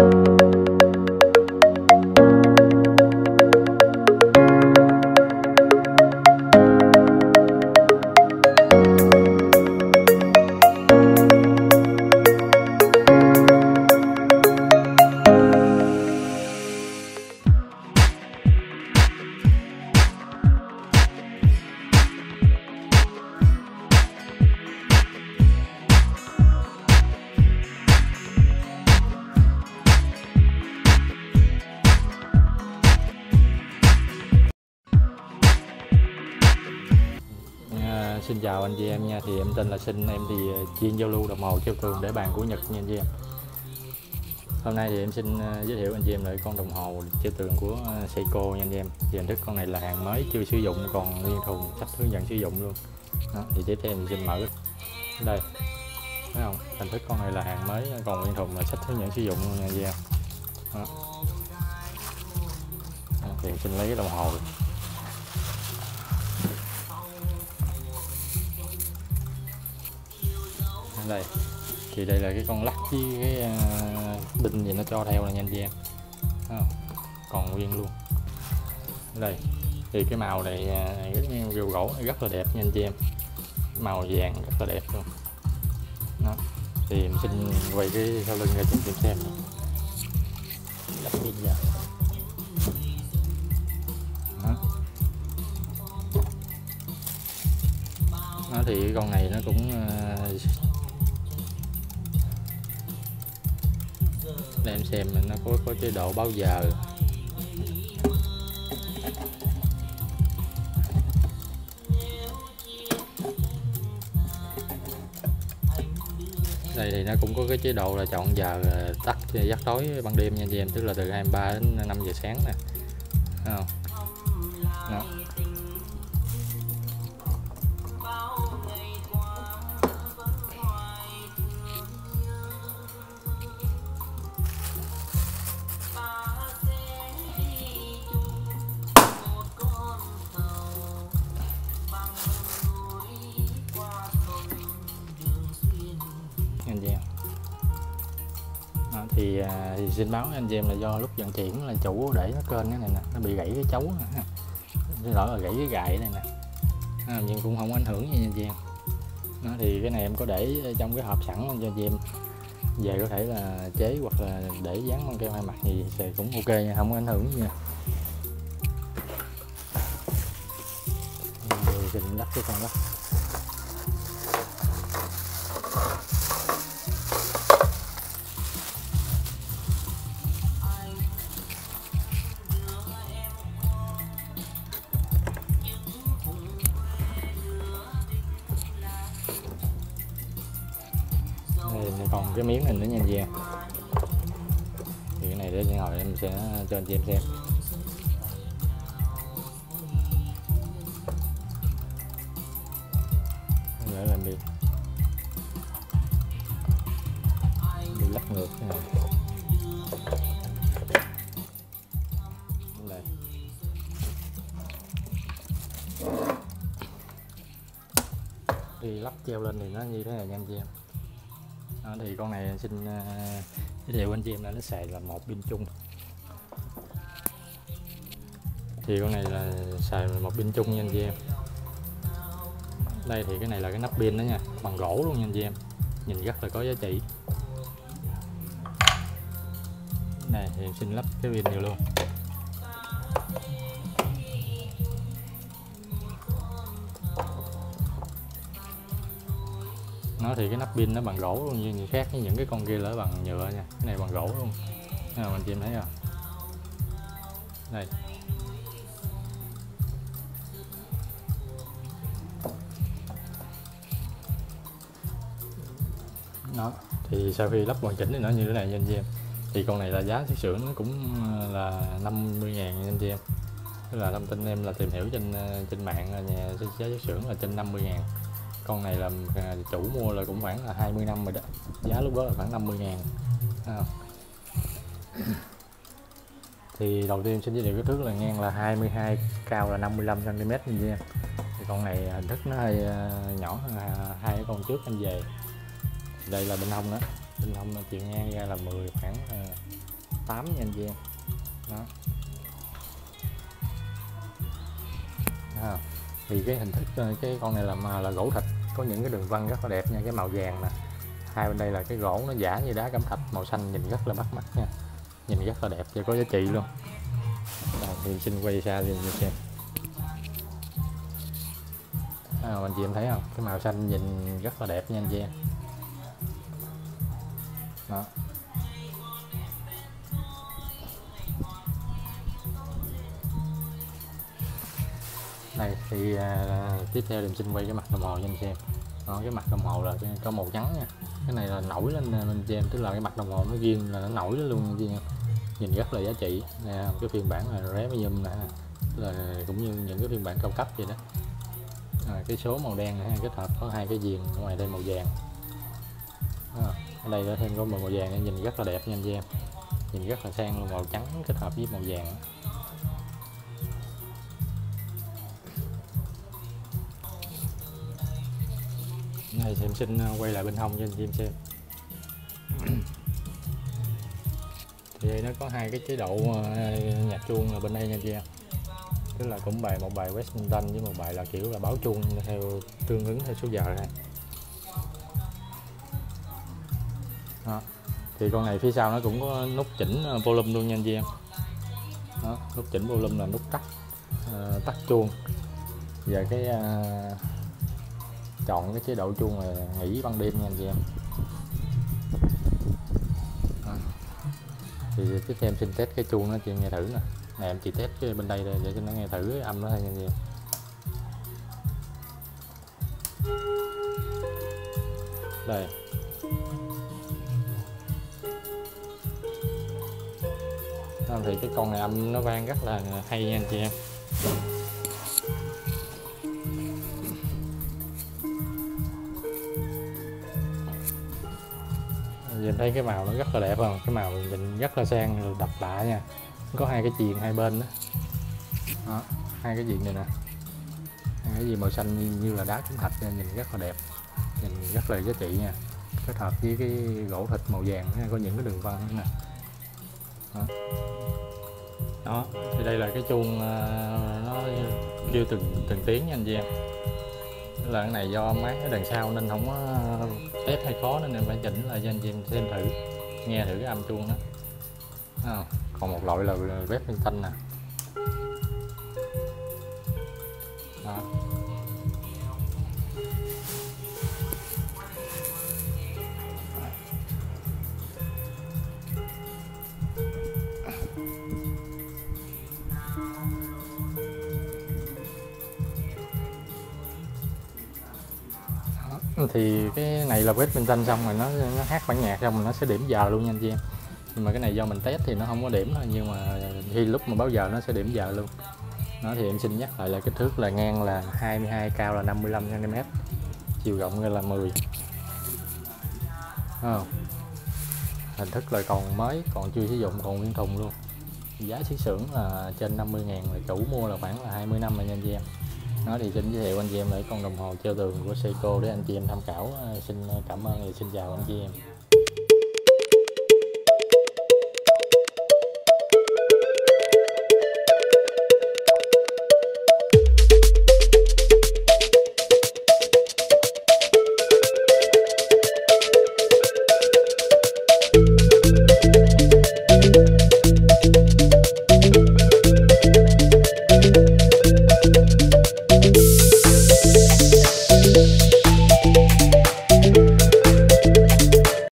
À, xin chào anh chị em nha. Thì em tên là Sinh em thì ờ, chuyên giao lưu đồng hồ treo tường để bàn của Nhật nha anh chị em. Hôm nay thì em xin ờ, giới thiệu anh chị em lại con đồng hồ treo tường của ờ, Seiko nha anh chị em. Thì hình thức con này là hàng mới chưa sử dụng còn nguyên thùng sắp hướng dẫn sử dụng luôn. Đó, thì tiếp theo em xin mở. Đây thấy không? Hình thức con này là hàng mới còn nguyên thùng là sách hướng dẫn sử dụng luôn nha anh chị em. Đó. Đó, thì em xin lấy cái đồng hồ. Đây? Thì đây là cái con lắc với cái à, đinh gì nó cho theo là nhanh chị em còn nguyên luôn. Đây, thì cái màu này à, rất rêu gỗ, rất là đẹp nha anh chị em màu vàng rất là đẹp luôn. Đó. Thì mình xin quay cái sau lưng ra cho anh chị em xem lắc đó. đó, thì con này nó cũng à, để em xem nó có có chế độ bao giờ. Đây thì nó cũng có cái chế độ là chọn giờ ờ, tắt ờ, giấc tối ban đêm nha chị em, tức là từ 23 đến 5 giờ sáng nè. Không? Đó. Thì, à, thì xin báo anh chị em là do lúc vận chuyển là chủ để nó kênh cái này nè nó bị gãy cái chấu xin lỗi là gãy cái gậy này nè. À, nhưng cũng không ảnh hưởng gì nha anh chị em nó thì cái này em có để trong cái hộp sẵn cho anh chị em về có thể là chế hoặc là để dán băng keo hai mặt thì sẽ cũng ok nha không có ảnh hưởng gì nha. Rồi xin lắp cái con đó. Đây cái miếng hình nữa nha anh chị em thì cái này để chị ngồi, em sẽ cho anh chị em xem. Để làm đi đi lắc ngược thế này. Đây. Thì lắp treo lên thì nó như thế này nha anh chị em đó, thì con này xin à, giới thiệu anh chị em là nó xài là một pin chung. Thì con này là xài một pin chung nha anh chị em. Đây thì cái này là cái nắp pin đó nha bằng gỗ luôn nha anh chị em. Nhìn rất là có giá trị. Này thì em xin lắp cái pin này luôn. Nó thì cái nắp pin nó bằng gỗ luôn, như khác với những cái con kia là bằng nhựa nha. Cái này bằng gỗ luôn. Nè anh chị em thấy không đây. Đó, thì sau khi lắp hoàn chỉnh thì nó như thế này nha anh chị em. Thì con này là giá xuất xưởng nó cũng ờ, là 50 ngàn nha anh chị em. Tức là thông tin em là tìm hiểu trên ờ, trên mạng là nhà, giá xuất xưởng là trên 50 ngàn con này là à, chủ mua là cũng khoảng là 20 năm rồi đó. Giá lúc đó là khoảng 50 ngàn. À. thì đầu tiên xin giới thiệu cái thước là ngang là 22 cao là 55 cm như nha. Thì con này à, hình thức nó hơi à, nhỏ hơn hai cái con trước anh về. Đây là bên hông đó. Bên hông chiều ngang ra là 10 khoảng 8 nha anh chị em đó à, thì cái hình thức cái con này là à, là gỗ thịt có những cái đường vân rất là đẹp nha cái màu vàng nè. Hai bên đây là cái gỗ nó giả như đá cẩm thạch màu xanh nhìn rất là bắt mắt nha. Nhìn rất là đẹp và có giá trị luôn. À, thì xin quay xa thì xem. À, anh chị em thấy không? Cái màu xanh nhìn rất là đẹp nha anh chị em. Đó. Đây thì à, tiếp theo mình xin quay cái mặt đồng hồ cho anh xem. Đó, cái mặt đồng hồ là có màu trắng nha. Cái này là nổi lên à, anh xem tức là cái mặt đồng hồ nó riêng là nó nổi lên luôn nha nhìn rất là giá trị. Nè cái phiên bản là premium nè là cũng như những cái phiên bản cao cấp vậy đó. À, cái số màu đen này kết hợp có hai cái viền ngoài đây màu vàng. À, ở đây có thêm có màu vàng nhìn rất là đẹp nha anh em. Nhìn rất là sang luôn màu trắng kết hợp với màu vàng. Đây thì em xin ờ, quay lại bên hông cho anh chị em xem. Thì đây nó có hai cái chế độ ờ, nhạc chuông ở bên đây nha chị em. Tức là cũng bài một bài Westminster với một bài là kiểu là báo chuông theo tương ứng theo số giờ này. Đó. thì con này phía sau nó cũng có nút chỉnh ờ, volume luôn nha anh chị em. Đó, nút chỉnh volume là nút tắt uh, tắt chuông. Và cái uh, chọn cái chế độ chuông là nghỉ ban đêm nha anh chị em. Thì tiếp theo em xin test cái chuông nó chị nghe thử nè. Này em chỉ test cái bên đây để cho nó nghe thử cái âm nó thôi nha anh chị em. Đây. Thì cái con này âm nó vang rất là hay nha anh chị em. Nhìn thấy cái màu nó rất là đẹp không? Cái màu nhìn rất là sang đập lạ nha. Có hai cái chuyền hai bên đó, đó hai cái chuyền này nè. Hai cái gì màu xanh như, như là đá cẩm thạch nha nhìn rất là đẹp. Nhìn rất là giá trị nha. Kết hợp với cái gỗ thịt màu vàng có những cái đường vân nè. Đó. đó thì đây là cái chuông ờ, nó kêu từng từng tiếng nha anh chị em là cái này do máy ở đằng sau nên không có ờ, test hay khó nên em phải chỉnh lại cho anh chị xem thử nghe thử cái âm chuông đó. À, còn một loại là bếp bên thanh nè. Đó. Thì cái này là quét bên thanh xong rồi nó nó hát bản nhạc xong rồi nó sẽ điểm giờ luôn nha anh chị em. Nhưng mà cái này do mình test thì nó không có điểm thôi, nhưng mà khi lúc mà báo giờ nó sẽ điểm giờ luôn. Nó thì em xin nhắc lại là kích thước là ngang là 22 cao là 55 cm chiều rộng là 10 không? hình thức là còn mới, còn chưa sử dụng, còn nguyên thùng luôn. Giá xí xưởng là trên 50 ngàn, là chủ mua là khoảng là 20 năm rồi nha anh chị em nó thì xin giới thiệu anh chị em lại con đồng hồ treo tường của Seiko để anh chị em tham khảo. À, xin à, cảm ơn và xin chào anh chị em.